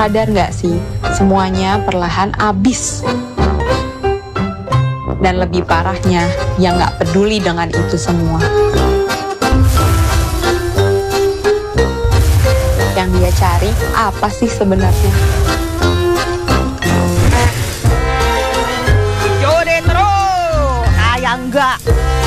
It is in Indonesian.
sadar nggak sih semuanya perlahan habis dan lebih parahnya yang nggak peduli dengan itu semua. Yang dia cari apa sih sebenarnya? Jodetro, kayak.